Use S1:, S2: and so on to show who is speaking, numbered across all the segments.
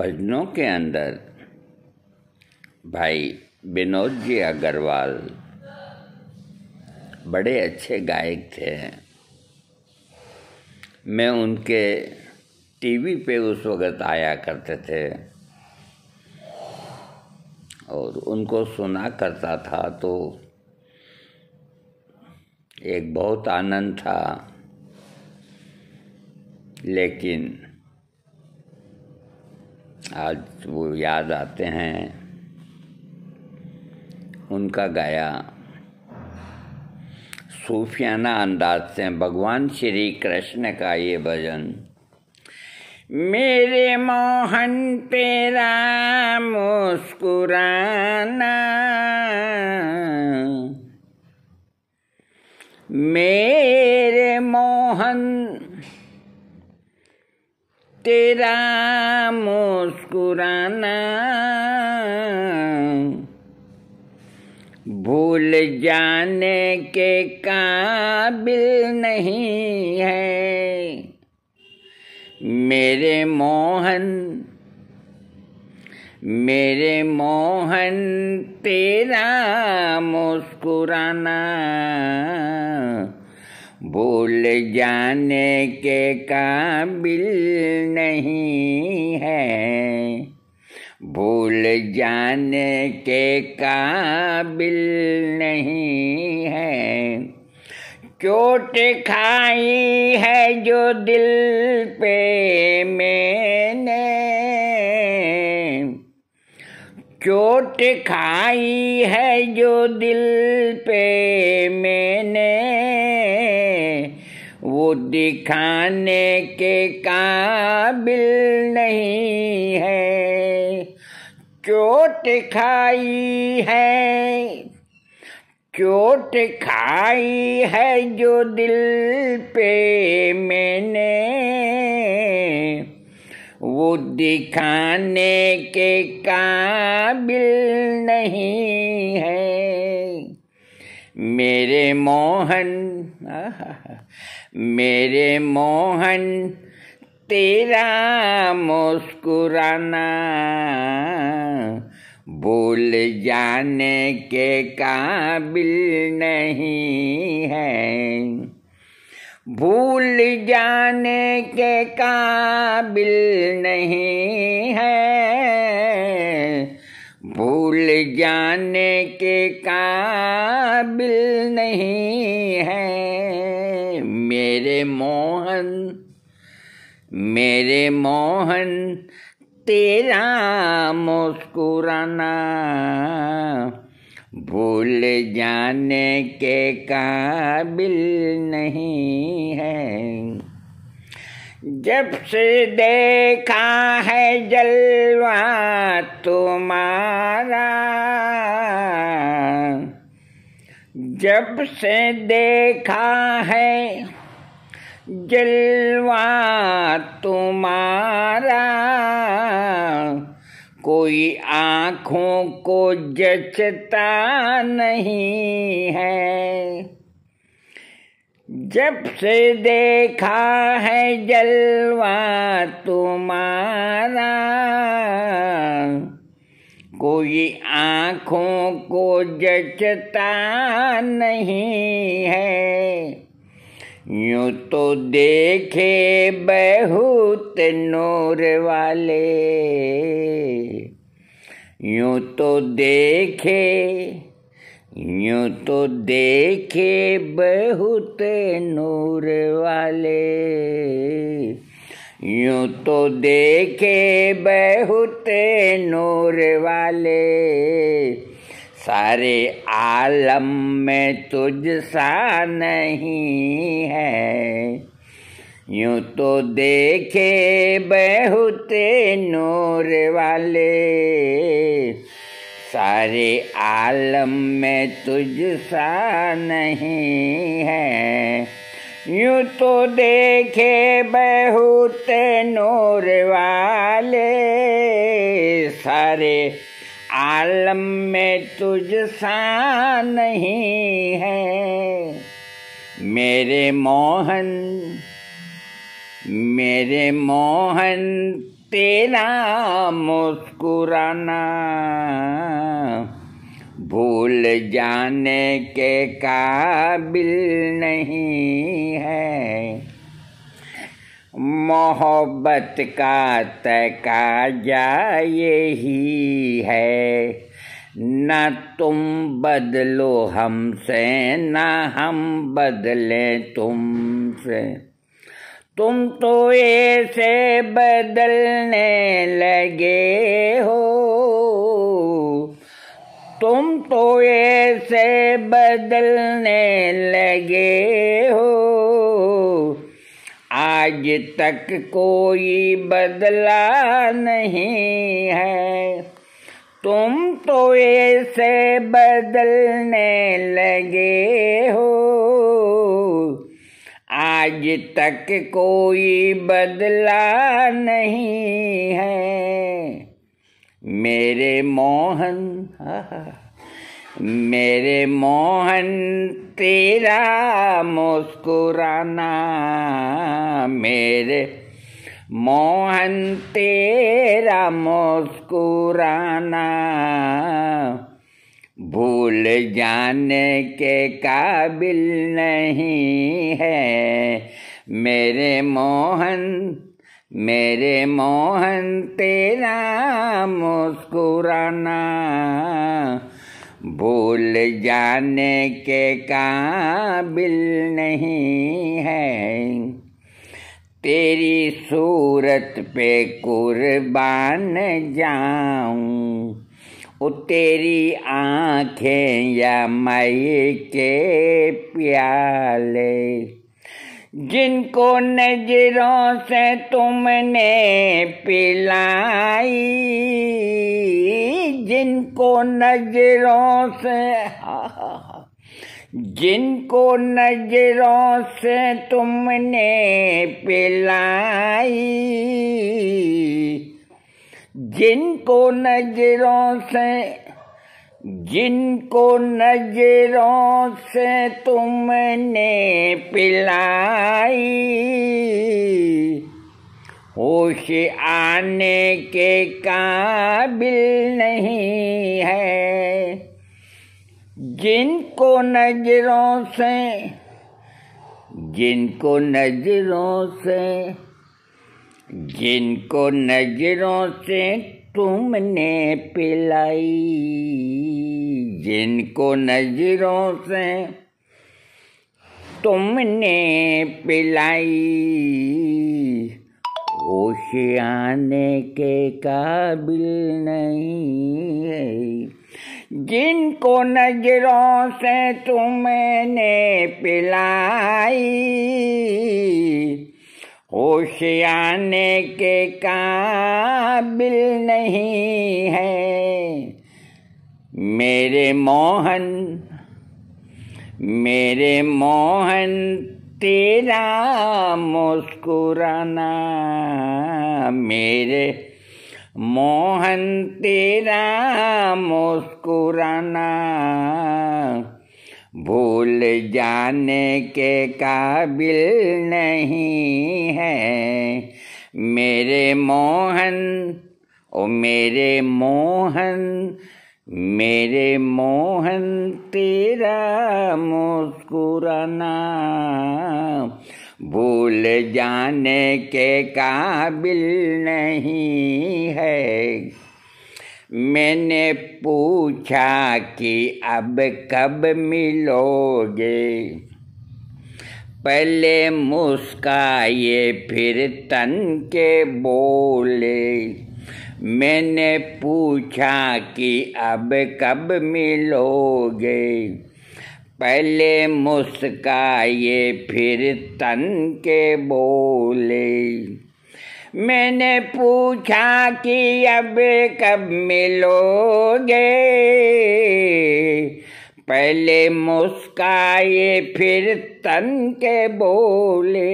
S1: भजनों के अंदर भाई विनोद जी अग्रवाल बड़े अच्छे गायक थे। मैं उनके टीवी पे उस वक़्त आया करते थे और उनको सुना करता था तो एक बहुत आनंद था। लेकिन आज वो याद आते हैं। उनका गाया, सूफियाना अंदाज से, भगवान श्री कृष्ण का ये भजन, मेरे मोहन तेरा मुस्कुराना, मेरे मोहन तेरा मुस्कुराना। भूल जाने के काबिल नहीं है। मेरे मोहन मेरे मोहन तेरा मुस्कुराना। भूल जाने के काबिल नहीं है। भूल जाने के काबिल नहीं है। चोट खाई है जो दिल पे मैंने। चोट खाई है जो दिल पे मैंने। वो दिखाने के काबिल नहीं है। चोट खाई है, चोट खाई है जो दिल पे मैंने। वो दिखाने के काबिल नहीं है। मेरे मोहन मेरे मोहन, तेरा मुस्कुराना। भूल जाने के काबिल नहीं है। भूल जाने के काबिल नहीं है। भूल जाने के काबिल नहीं है। मेरे मोहन मेरे मोहन, तेरा मुस्कुराना। भूल जाने के काबिल नहीं है। जब से देखा है जलवा तुम्हारा, जब से देखा है जलवा तुम्हारा। कोई आँखों को जचता नहीं है। जब से देखा है जलवा तुम्हारा, कोई आँखों को जचता नहीं है। यूँ तो देखे बहुत नूर वाले। यूँ तो देखे, यूँ तो देखे बहुत नूर वाले। यूँ तो देखे बहुत नूर वाले। सारे आलम में तुझ सा नहीं है। यूँ तो देखे बहुते नूर वाले। सारे आलम में तुझ सा नहीं है। यूँ तो देखे बहुते नूर वाले। सारे आलम में तुझ सा नहीं है। मेरे मोहन मेरे मोहन तेरा मुस्कुराना। भूल जाने के काबिल नहीं है। मोहब्बत का तकाजा यही है। न तुम बदलो हमसे, न हम बदले तुमसे। तुम तो ऐसे बदलने लगे हो। तुम तो ऐसे बदलने लगे हो। आज तक कोई बदला नहीं है। तुम तो ऐसे बदलने लगे हो। आज तक कोई बदला नहीं है। मेरे मोहन मेरे मोहन तेरा मुस्कुराना, मेरे मोहन तेरा मुस्कुराना। भूल जाने के काबिल नहीं है मेरे मोहन मेरे मोहन तेरा मुस्कुराना। भूल जाने के काबिल नहीं है। तेरी सूरत पे कुर्बान जाऊँ ओ तेरी आँखें या मई के प्याले। जिनको नज़रों से तुमने पिलाई, जिनको नज़रों से जिनको नज़रों से तुमने पिलाई, जिनको नज़रों से जिनको नज़रों से तुमने पिलाई, होश आने के काबिल नहीं है। जिनको नज़रों से, जिनको नज़रों से, जिनको नज़रों से तुमने पिलाई, जिनको नज़रों से तुमने पिलाई। होश आने के काबिल नहीं जिनको नज़रों से तुमने पिलाई होश आने के काबिल नहीं है। मेरे मोहन मेरे मोहन, तेरा मुस्कुराना। मेरे मोहन, तेरा मुस्कुराना। भूल जाने के काबिल नहीं है। मेरे मोहन, ओ मेरे मोहन मेरे मोहन तेरा मुस्कुराना। भूल जाने के काबिल नहीं है। मैंने पूछा कि अब कब मिलोगे? पहले मुस्काए फिर तन के बोले। मैंने पूछा कि अब कब मिलोगे? पहले मुस्काए फिर तन के बोले। मैंने पूछा कि अब कब मिलोगे? पहले मुस्काए, फिर तन के बोले।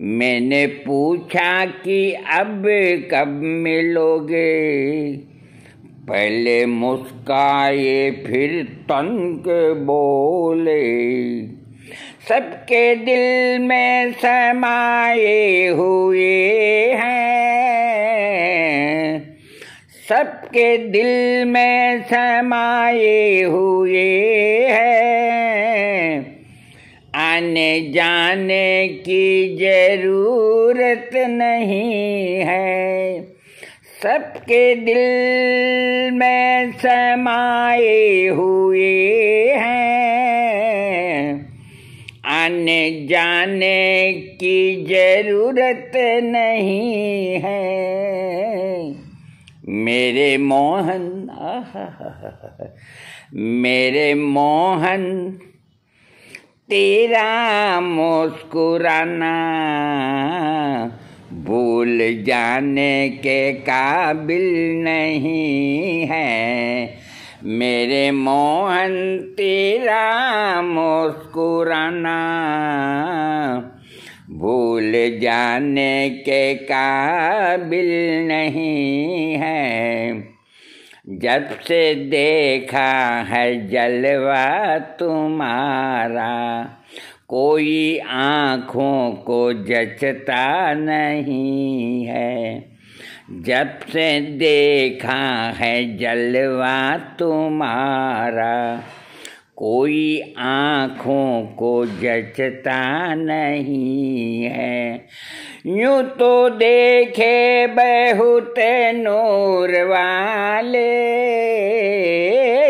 S1: मैंने पूछा कि अब कब मिलोगे? पहले मुस्काए, फिर तन के बोले। सबके दिल में समाये हुए हैं। सबके दिल में समाये हुए हैं। आने जाने की ज़रूरत नहीं है। सबके दिल में समाये हुए आने जाने की ज़रूरत नहीं है। मेरे मोहन मेरे मोहन, तेरा मुस्कुराना भूल जाने के काबिल नहीं है। मेरे मोहन तेरा मुस्कुराना। भूल जाने के काबिल नहीं है। जब से देखा है जलवा तुम्हारा, कोई आँखों को जचता नहीं है। जब से देखा है जलवा तुम्हारा, कोई आँखों को जचता नहीं है। यूँ तो देखे बहुत नूर वाले,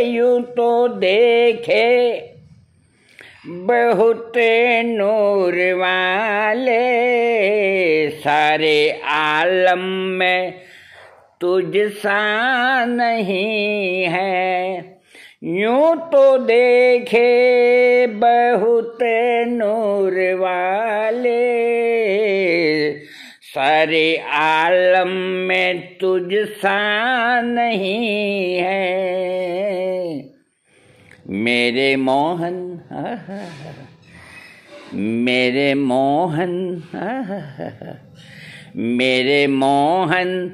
S1: यूँ तो देखे बहुत नूर वाले। सारे आलम में तुझ सा नहीं है। यूँ तो देखे बहुत नूर वाले। सारे आलम में तुझ सा नहीं है। मेरे मोहन मेरे मोहन मेरे मोहन,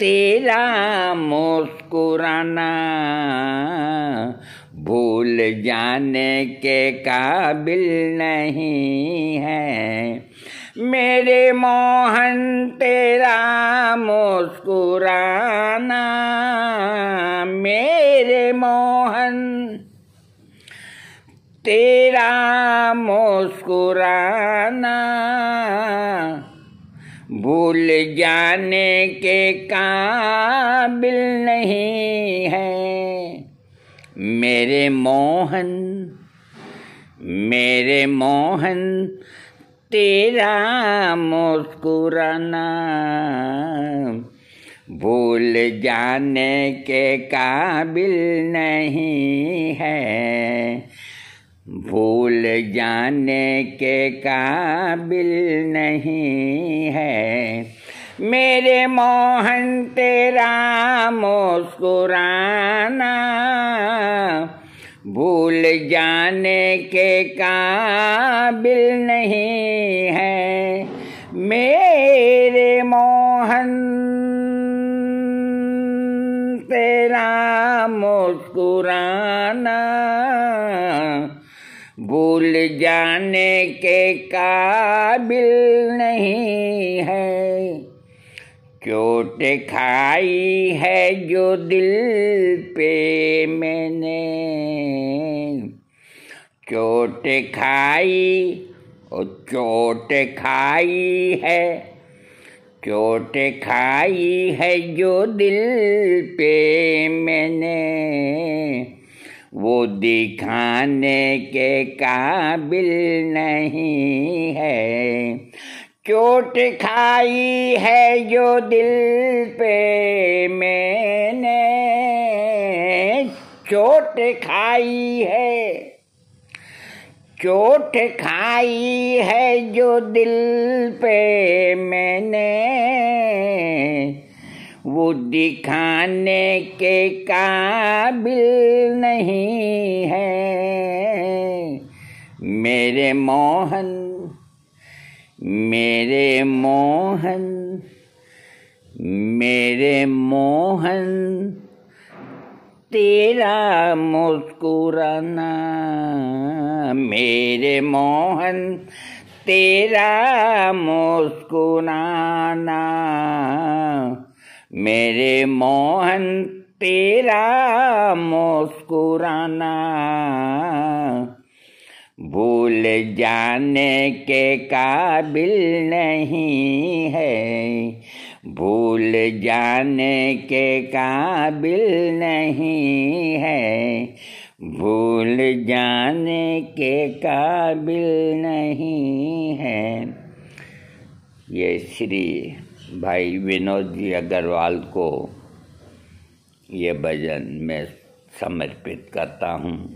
S1: तेरा मुस्कुराना भूल जाने के काबिल नहीं है। मेरे मोहन, तेरा मुस्कुराना मेरे मोहन तेरा मुस्कुराना, भूल जाने के काबिल नहीं है। मेरे मोहन मेरे मोहन, तेरा मुस्कुराना, भूल जाने के काबिल नहीं है। भूल जाने के काबिल नहीं है। मेरे मोहन, तेरा मुस्कुराना। भूल जाने के काबिल नहीं है। मेरे मोहन, तेरा मुस्कुराना। भूल जाने के काबिल नहीं है। चोट खाई है जो दिल पे मैंने। चोट खाई और चोट खाई है। चोट खाई है जो दिल पे मैंने। वो दिखाने के काबिल नहीं है। चोट खाई है जो दिल पे मैंने। चोट खाई है। चोट खाई है जो दिल पे मैंने। वो दिखाने के काबिल नहीं है। मेरे मोहन मेरे मोहन मेरे मोहन, तेरा मुस्कुराना। मेरे मोहन, तेरा मुस्कुराना। मेरे मोहन, तेरा मुस्कुराना। भूल जाने के काबिल नहीं है। भूल जाने के काबिल नहीं है। भूल जाने के काबिल नहीं है। ये श्री भाई विनोद जी अग्रवाल को ये भजन मैं समर्पित करता हूँ।